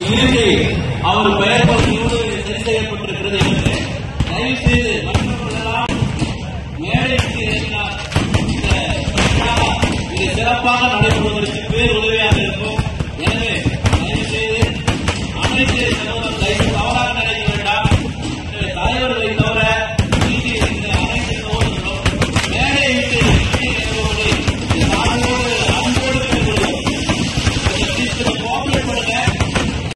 இன்னைக்கு அவர் பெயர் பகுதியோடு சரி செய்யப்பட்டிருக்கிறது என்று தயவு செய்து மற்றவர்களெல்லாம் மேடைக்கு இது சிறப்பாக நடைபெறுவதற்கு பேர் உதவியாக இருக்கும். எனவே தயவு செய்து அனைத்து சகோதரர் தயவு